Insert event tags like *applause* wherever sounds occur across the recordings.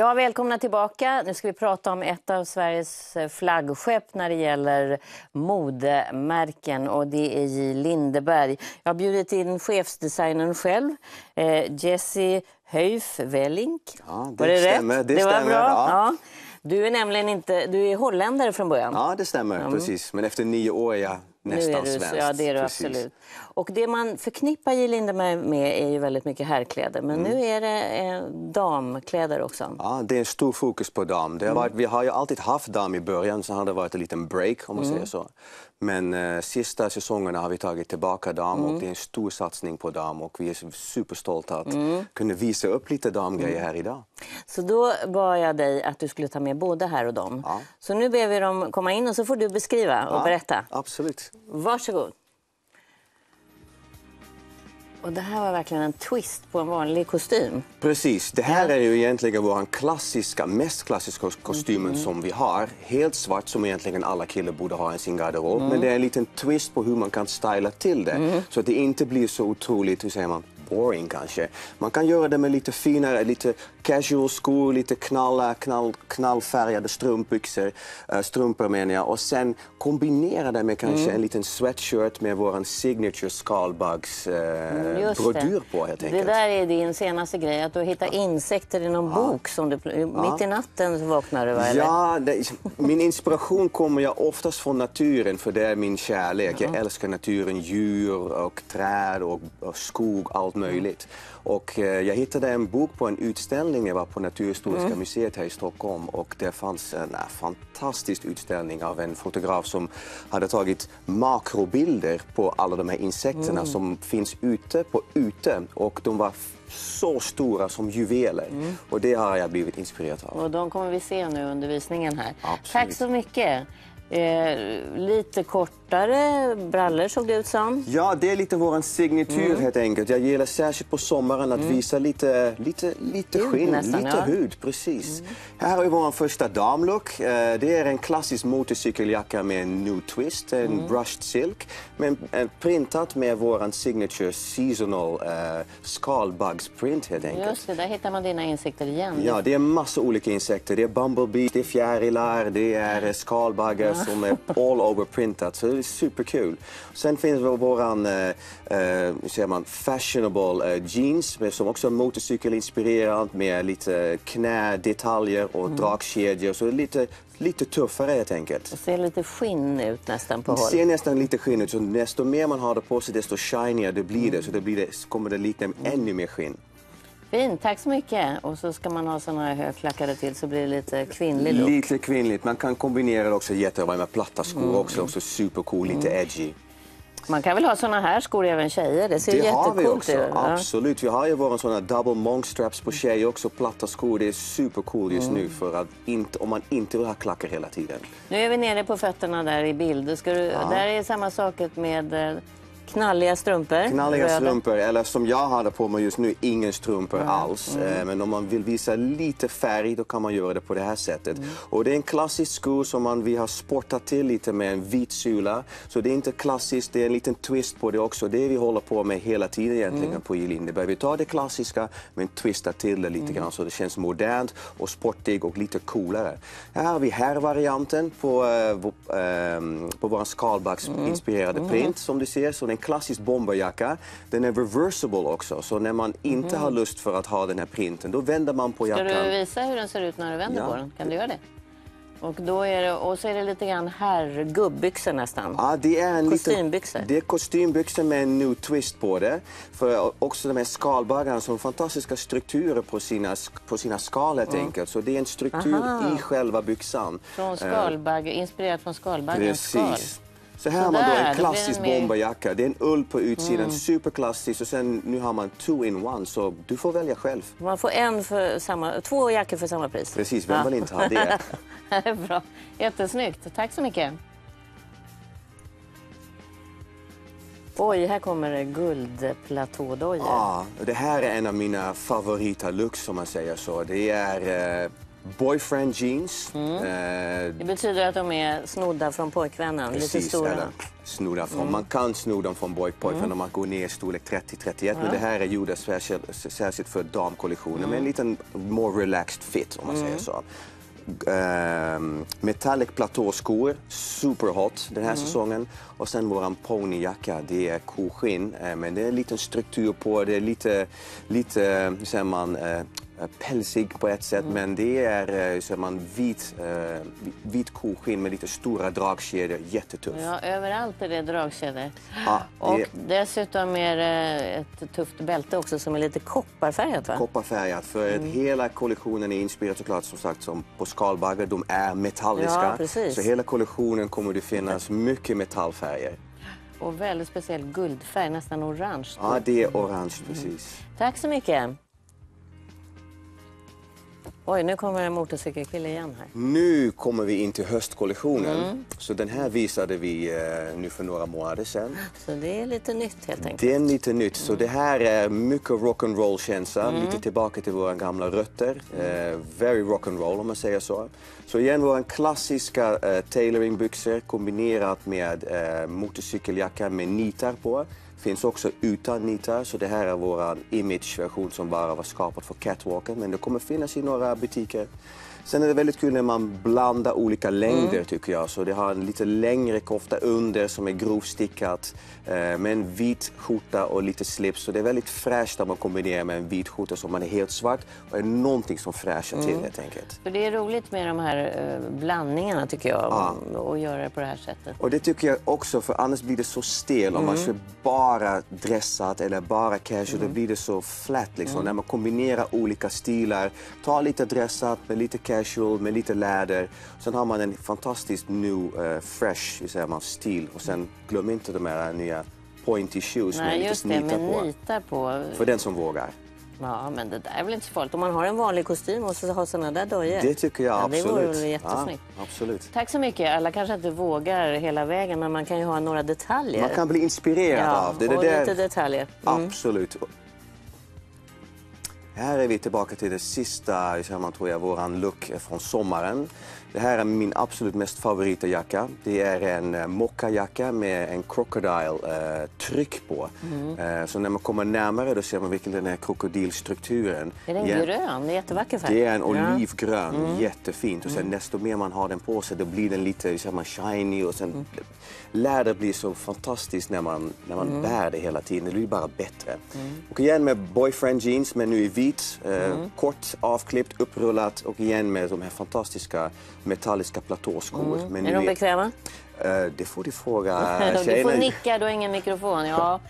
Ja, välkomna tillbaka. Nu ska vi prata om ett av Sveriges eh, flaggskepp när det gäller modemärken och det är J. Lindeberg. Jag har bjudit in chefsdesignern själv, eh, Jessie Höjf Wellink. Ja, det, det stämmer. Rätt? Det, det var stämmer, bra. ja. Ja. Du är nämligen inte, du är holländare från början. Ja, det stämmer. Precis. Men efter nio år är jag nästan du, svensk. Ja, det är du Precis. absolut. Och det man förknippar J. Lindeberg med är ju väldigt mycket herrkläder. Men Mm. nu är det eh, damkläder också. Ja, det är en stor fokus på dam. Det har varit, vi har ju alltid haft dam i början, så har det varit en liten break om man säger så. Men eh, sista säsongerna har vi tagit tillbaka dam och det är en stor satsning på dam och vi är superstolta att kunna visa upp lite damgrejer här idag. Så då bad jag dig att du skulle ta med både här och dem. Ja. Så nu ber vi dem komma in och så får du beskriva och Ja, berätta. Absolut. Varsågod. Och det här var verkligen en twist på en vanlig kostym. Precis. Det här är ju egentligen vår klassiska, mest klassiska kostymen som vi har. Helt svart som egentligen alla killar borde ha i sin garderob. Men det är en liten twist på hur man kan styla till det. Så att det inte blir så otroligt, hur säger man, boring kanske. Man kan göra det med lite finare, lite casual skor, lite knall, knall, knallfärgade strumpbyxor, äh, strumpor menar jag. Och sen kombinera det med kanske en liten sweatshirt med våran signature skalbaggs äh, Just brodyr det. på helt Det enkelt. där är din senaste grej, att du hittar insekter i någon bok. Som du, Mitt i natten vaknar du, va? eller? Ja, det, min inspiration kommer jag oftast från naturen för det är min kärlek. Jag älskar naturen, djur och träd och, och skog, allt möjligt. Och eh, jag hittade en bok på en utställning jag var på Naturhistoriska museet här i Stockholm och det fanns en eh, fantastisk utställning av en fotograf som hade tagit makrobilder på alla de här insekterna som finns ute på ute och de var så stora som juveler. Och det har jag blivit inspirerad av. Och de kommer vi se nu under visningen här. Absolut. Tack så mycket. Eh, lite kortare brallor såg det ut som. Ja, det är lite vår signatur Mm. helt enkelt. Jag gillar särskilt på sommaren att visa lite, lite, lite Hud skinn, nästan, lite ja. Mm. hud. Precis. Här har vi vår första damlook. Eh, Det är en klassisk motorcykeljacka med en new twist, en Mm. brushed silk. Men eh, printat med vår signature seasonal uh, skalbaggsprint helt enkelt. Just det, där hittar man dina insekter igen. Ja, det är massa olika insekter. Det är bumblebees, det är fjärilar, det är eh, skalbaggar som är all over printat. Så är superkul. Sen finns det våran, eh, eh, hur säger man, fashionable eh, jeans som också är motorcykelinspirerat med lite knädetaljer och dragkedjor. Så det lite, lite tuffare helt enkelt. Det ser lite skinn ut nästan på Det håll. ser nästan lite skinn ut, så desto mer man har det på sig desto shinigare det blir det. Så det blir det, kommer det likna ännu mer skinn. Fint, tack så mycket. Och så ska man ha såna här högklackade till så blir det lite kvinnlig look. Lite kvinnligt. Man kan kombinera det också jättebra med platta skor Mm. också. också supercool, lite edgy. Man kan väl ha såna här skor även tjejer? Det ser Det har vi också. ut. Ja. Absolut. Vi har ju våra såna double monk straps på tjejer också. Platta skor. Det är supercool just Mm. nu för att inte, om man inte vill ha klackar hela tiden. Nu är vi nere på fötterna där i bild. Du, Där är samma sak med eh, knalliga strumpor. Knalliga röda. strumpor, eller som jag hade på mig just nu, ingen strumpor alls. Eh, Men om man vill visa lite färg då kan man göra det på det här sättet. Och det är en klassisk sko som man, vi har sportat till lite med en vit sula. Så det är inte klassiskt, det är en liten twist på det också. Det vi håller på med hela tiden egentligen på J. Lindeberg. Vi tar det klassiska men twistar till det lite grann så det känns modernt och sportigt och lite coolare. Här har vi herrvarianten på, eh, vår- ehm, på vår skalbaggsinspirerade print som du ser. Så det är en klassisk bomberjacka. Den är reversible också, så när man inte har lust för att ha den här printen, då vänder man på Ska jackan. du visa hur den ser ut när du vänder Ja. på den? Kan du göra det? Och, då är det, och så är det lite grann herrgubbbyxor nästan. Ja, det är en Kostymbyxor. Det är kostymbyxor med en new twist på det. För också de här skalbaggarna som har fantastiska strukturer på sina, på sina skal helt enkelt. Så det är en struktur Aha. i själva byxan. Från skalbagge, inspirerat från skalbaggens skal. Så här har man då en klassisk Mm. bomberjacka. Det är en ull på utsidan, superklassisk. Och sen nu har man two in one, så du får välja själv. Man får en för samma, två jackor för samma pris. Precis, vem Ja. vill inte ha det? *laughs* Det är bra. Jättesnyggt. Tack så mycket. Oj, här kommer det guldplatådojor. Ja, det här är en av mina favorita looks om man säger så. Det är eh, Boyfriend jeans. Mm. Eh, Det betyder att de är snodda från pojkvännen, lite Precis, stora. eller snodda från. Man kan sno dem från boy- pojkvän om man går ner i storlek 30-31. Men det här är gjorda särskilt, särskilt för damkollektionen med en liten more relaxed fit om man säger så. Ehm, metallic platåskor, superhot den här säsongen. Och sen våran ponyjacka, det är koskinn. Eh, men det är en liten struktur på, det är lite, lite hur säger man, eh, pälsig på ett sätt. Men det är eh, säger man, vit, eh, vit koskinn med lite stora dragkedjor, jättetuff. Ja, överallt är det dragkedjor. Ja, det Och dessutom är det ett tufft bälte också som är lite kopparfärgat va? kopparfärgat. För Mm. hela kollektionen är inspirerad såklart som sagt som på skalbaggar. De är metalliska. Ja, precis. så hela kollektionen kommer det finnas mycket metallfärger. Och väldigt speciell guldfärg, nästan orange. Ja, det är orange precis. Tack så mycket. Oj, nu kommer en motorcykelkille igen här. Nu kommer vi in till höstkollektionen. Mm. Så den här visade vi eh, nu för några månader sedan. Så det är lite nytt helt enkelt. Det är lite nytt. Så det här är mycket rock'n'roll känsla. Mm. Lite tillbaka till våra gamla rötter. Eh, very rock'n'roll om man säger så. Så igen våra klassiska eh, tailoringbyxor kombinerat med eh, motorcykeljacka med nitar på. Finns också utan nitar, så det här är vår imageversion som bara var skapad för catwalken. Men det kommer finnas i några butiker. Sen är det väldigt kul när man blandar olika längder tycker jag. Så det har en lite längre kofta under som är grovstickat eh, med en vit skjorta och lite slips. Så det är väldigt fräscht när man kombinerar med en vit skjorta som man är helt svart och är någonting som fräschar till helt enkelt. För det är roligt med de här eh, blandningarna tycker jag, Ja. och göra det på det här sättet. Och det tycker jag också, för annars blir det så stel om man kör bara dressat eller bara casual. Då blir det så flat liksom. När man kombinerar olika stilar, tar lite dressat med lite casual, med lite läder. Sen har man en fantastisk new, eh, fresh, säger man, stil. Och sen glöm inte de här nya pointy shoes med Nej, lite just det, nitar med på. nitar på. För den som vågar. Ja, men det där är väl inte så farligt. Om man har en vanlig kostym och så har såna där dojor. Det tycker jag ja, absolut. Det vore jättesnyggt. Ja, absolut. Tack så mycket. Alla kanske inte vågar hela vägen, men man kan ju ha några detaljer. Man kan bli inspirerad ja, av det. det och där... lite detaljer. Absolut. Här är vi tillbaka till det sista, man tror jag, våran look från sommaren. Det här är min absolut mest favorita jacka. Det är en eh, mockajacka med en crocodile-tryck på. Eh, så när man kommer närmare då ser man vilken den här krokodilstrukturen. Är den Ja. grön? Det är jättevacker färg. Det är en Ja. Mm. olivgrön, jättefint. Och sen desto mer man har den på sig, då blir den lite man, shiny. Och sen, Mm. Läder blir så fantastiskt när man, när man Mm. bär det hela tiden. Det blir bara bättre. Och igen med boyfriend jeans, men nu i vit. Eh, Mm. Kort, avklippt, upprullat och igen med de här fantastiska metalliska platåskor. Men Är de bekväma? eh, det får du fråga *laughs* du får tjejerna. nicka, du har ingen mikrofon. Ja,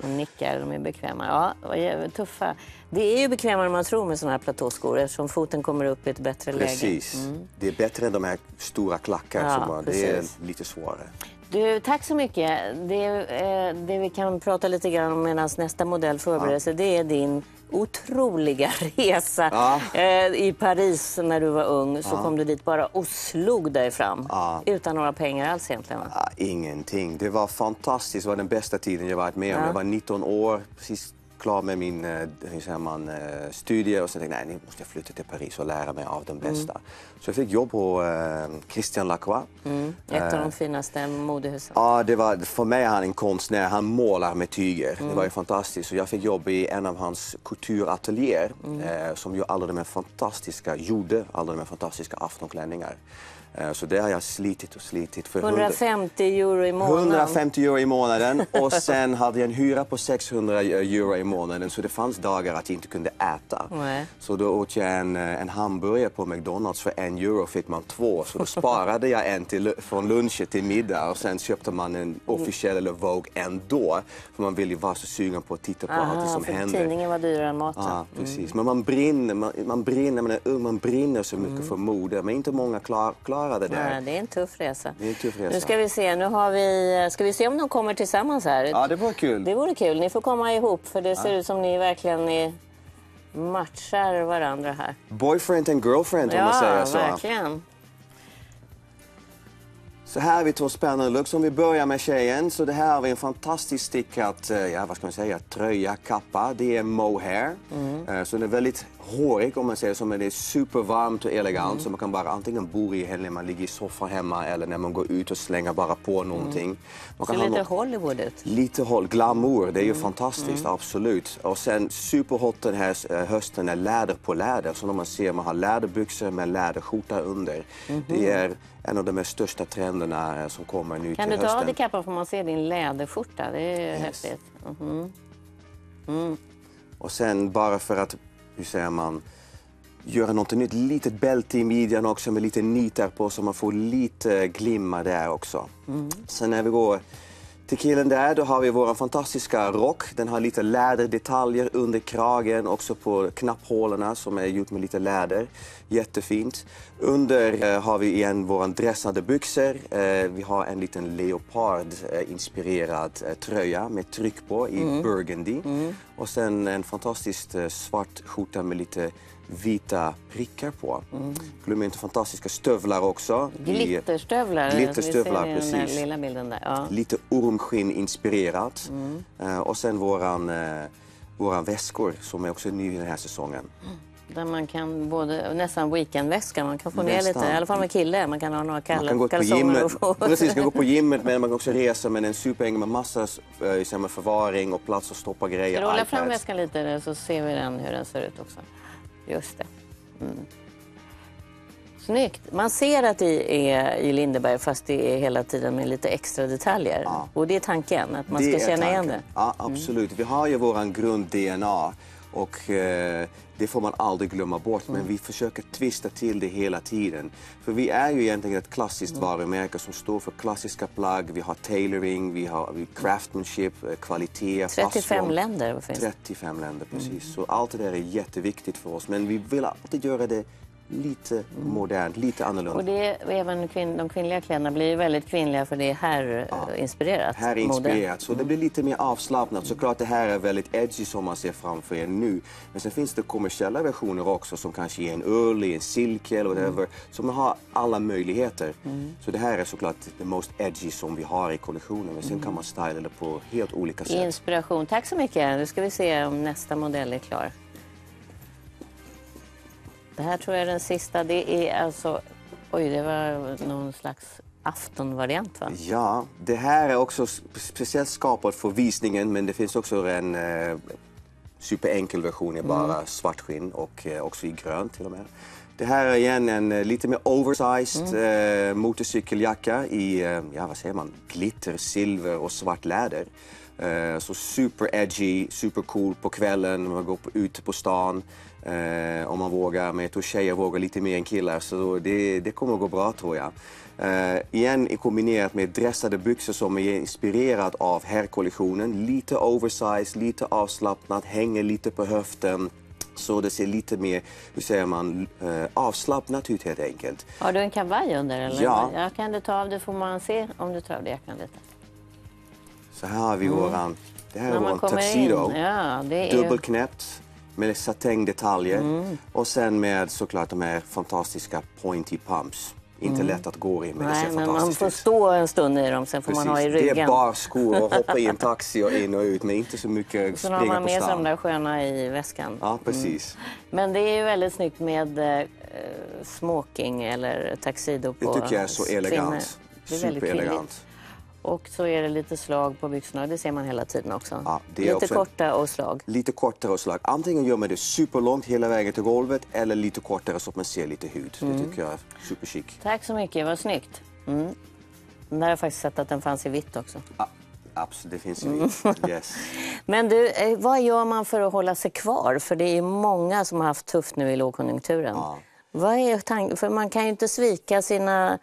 de nickar, de är bekväma. Ja, tuffa. Det är ju bekvämare än man tror med såna här platåskor eftersom foten kommer upp i ett bättre Precis. läge. Det är bättre än de här stora klackar. Ja, det är precis. lite svårare. Du, tack så mycket. Det, eh, det vi kan prata lite grann om medan nästa modell förbereder sig, det är din otroliga *laughs* resa. Ja. Eh, I Paris när du var ung så kom du dit bara och slog dig fram. Ja. Utan några pengar alls egentligen. ingenting. Det var fantastiskt. Det var den bästa tiden jag varit med om. Jag var 19 år, precis klar med min eh, hur säger man, studie. Och sen tänkte jag, nej, nu måste jag flytta till Paris och lära mig av de bästa. Så jag fick jobb på eh, Christian Lacroix. Ett av de finaste modehusen. Ja, det var, för mig är han en konstnär. Han målar med tyger. Det var ju fantastiskt. Så jag fick jobb i en av hans coutureateljéer eh, som ju alla de här fantastiska, gjorde alla de här fantastiska aftonklänningar. Eh, så det har jag slitit och slitit för 150 euro i månaden. 150 euro i månaden och *laughs* sen hade jag en hyra på 600 euro i månaden så det fanns dagar att jag inte kunde äta. Nej. Så då åt jag en, eh, en hamburgare på McDonalds för en euro fick man två. Så då sparade jag en till, från lunchen till middag och sen köpte man en officiell eller Vogue ändå. För man vill ju vara så sugen på att titta på allt det som för händer. tidningen var dyrare än maten. Ja, precis. Men man brinner, man, man brinner, man är ung, man brinner så mycket för mode. Men inte många klar, klarar det. Nej, det är en tuff resa. Det är en tuff resa. Nu ska vi se, nu har vi, ska vi se om de kommer tillsammans här? Ja, det var kul. Det vore kul. Ni får komma ihop för det ser ut som ni verkligen är, matchar varandra här. Boyfriend and girlfriend om man säger så. verkligen. Så här har vi två spännande looks. Om vi börjar med tjejen. Så det här har vi en fantastiskt stickad, eh, ja vad ska man säga, tröja, kappa. Det är mohair. Mm. Så den är väldigt hårig om man säger så, men det är supervarmt och elegant. Mm. Så man kan bara antingen bo i när man ligger i soffan hemma eller när man går ut och slänger bara på någonting. Mm. Man kan Ser lite Hollywood ut. Lite håll, glamour, det är ju mm. fantastiskt, mm. absolut. Och sen superhot den här eh, hösten är läder på läder. Så när man ser man har läderbyxor med läderskjorta under. Mm. Det är en av de största trenderna eh, som kommer nu kan till hösten. Kan du ta av dig kappan får man se din läderskjorta, det är yes. häftigt. Mm-hmm. Mm. Och sen bara för att hur säger man, göra något nytt. Litet bälte i midjan också med lite nitar på så man får lite glimma där också. Mm. Sen när vi går till killen där då har vi vår fantastiska rock. Den har lite läderdetaljer under kragen, också på knapphålorna som är gjort med lite läder. Jättefint. Under eh, har vi igen våra dressade byxor. Eh, vi har en liten leopard-inspirerad eh, tröja med tryck på i mm. burgundy. Mm. Och sen en fantastisk eh, svart skjorta med lite vita prickar på. Mm. Glöm inte fantastiska stövlar också. Glitterstövlar. Glitterstövlar, precis. Den lilla bilden där. Ja. Lite ormskinn inspirerat. Mm. Uh, och sen våran, uh, våran väskor som är också ny den här säsongen. Mm. Där man kan både, nästan weekendväska, man kan få ner lite, i alla fall med kille, man kan ha några kall, man kan gå kalsonger. På gymmet, och... Precis, *laughs* kan gå på gymmet men man kan också resa med en superäng med massa äh, förvaring och plats att stoppa grejer. Ska du hålla fram väskan lite så ser vi den, hur den ser ut också. Just det. Mm. Snyggt. Man ser att det är i Lindeberg fast det är hela tiden med lite extra detaljer. Ja. Och det är tanken, att man det ska känna igen det. Ja, absolut. Mm. Vi har ju våran grund-DNA och eh, det får man aldrig glömma bort. Mm. Men vi försöker twista till det hela tiden. För vi är ju egentligen ett klassiskt mm. varumärke som står för klassiska plagg. Vi har tailoring, vi har craftsmanship, eh, kvalitet, 35 fastform. länder finns 35 länder, precis. Mm. Så allt det där är jätteviktigt för oss. Men vi vill alltid göra det lite mm. modernt, lite annorlunda. Och det, även kvin de kvinnliga kläderna blir väldigt kvinnliga för det är herrinspirerat. Ja, herrinspirerat, så mm. det blir lite mer avslappnat. Såklart det här är väldigt edgy som man ser framför er nu. Men sen finns det kommersiella versioner också som kanske är en ull, en silke eller whatever. Mm. Så man har alla möjligheter. Mm. Så det här är såklart det most edgy som vi har i kollektionen. Men sen kan mm. man styla det på helt olika sätt. Inspiration. Tack så mycket. Nu ska vi se om nästa modell är klar. Det här tror jag är den sista. Det är alltså... Oj, det var någon slags aftonvariant va? Ja, det här är också speciellt skapat för visningen men det finns också en eh, superenkel version i bara mm. svartskinn och eh, också i grönt till och med. Det här är igen en eh, lite mer oversized mm. eh, motorcykeljacka i, eh, ja vad säger man, glitter, silver och svart läder. Eh, så super edgy, super cool på kvällen när man går ut på stan. Eh, om man vågar, men jag tror tjejer vågar lite mer än killar så det, det kommer att gå bra tror jag. Eh, igen kombinerat med dressade byxor som är inspirerat av herrkollektionen. Lite oversized, lite avslappnat, hänger lite på höften. Så det ser lite mer, hur säger man, eh, avslappnat ut helt enkelt. Har du en kavaj under eller? Ja. ja. Kan du ta av det får man se om du tar av dig jackan lite. Så här har vi mm. våran, det här är våran tuxedo. Ja, det är... Med satängdetaljer mm. och sen med såklart de här fantastiska pointy pumps. Inte mm. lätt att gå i men Nej, det ser men Man får stå en stund i dem, sen får Precis. man ha i ryggen. Det är bara skor och hoppa i en *laughs* taxi och in och ut men inte så mycket Sen har man med sig de där sköna i väskan. Ja, precis. Mm. Men det är ju väldigt snyggt med eh, smoking eller tuxedo på Det tycker jag är så elegant. Superelegant. Och så är det lite slag på byxorna. Det ser man hela tiden också. Ja, lite också korta och slag. Lite kortare och slag. Antingen gör man det superlångt hela vägen till golvet eller lite kortare så att man ser lite hud. Mm. Det tycker jag är superchic. Tack så mycket, vad snyggt. Mm. Den där har jag faktiskt sett att den fanns i vitt också. Ja, absolut, det finns i vitt. Mm. *laughs* Yes. Men du, eh, vad gör man för att hålla sig kvar? För det är många som har haft tufft nu i lågkonjunkturen. Ja. Vad är För man kan ju inte svika sina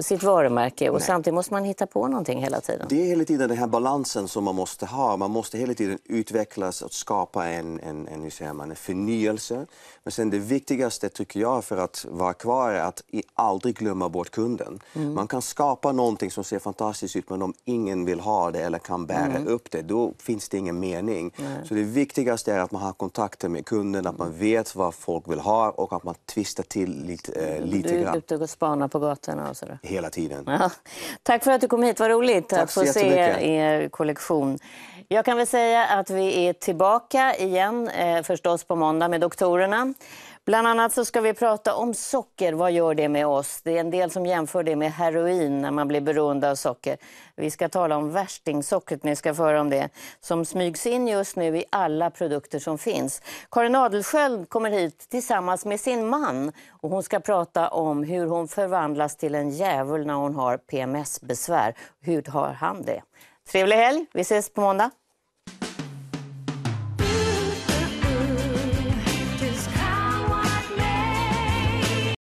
sitt varumärke och Nej. samtidigt måste man hitta på någonting hela tiden. Det är hela tiden den här balansen som man måste ha. Man måste hela tiden utvecklas och skapa en, en, en, hur säger man, en förnyelse. Men sen det viktigaste tycker jag för att vara kvar är att aldrig glömma bort kunden. Mm. Man kan skapa någonting som ser fantastiskt ut men om ingen vill ha det eller kan bära mm. upp det, då finns det ingen mening. Nej. Så det viktigaste är att man har kontakter med kunden, att man vet vad folk vill ha och att man twistar till lite, äh, lite du grann. är ute och spanar på gatorna? Och sådär? Hela tiden. Ja. Tack för att du kom hit, vad roligt Tack att få se er kollektion. Jag kan väl säga att vi är tillbaka igen, eh, förstås på måndag med doktorerna. Bland annat så ska vi prata om socker. Vad gör det med oss? Det är en del som jämför det med heroin när man blir beroende av socker. Vi ska tala om värstingsockret, ni ska föra om det, som smygs in just nu i alla produkter som finns. Karin Adelsköld kommer hit tillsammans med sin man och hon ska prata om hur hon förvandlas till en djävul när hon har PMS-besvär. Hur har han det? Trevlig helg, vi ses på måndag.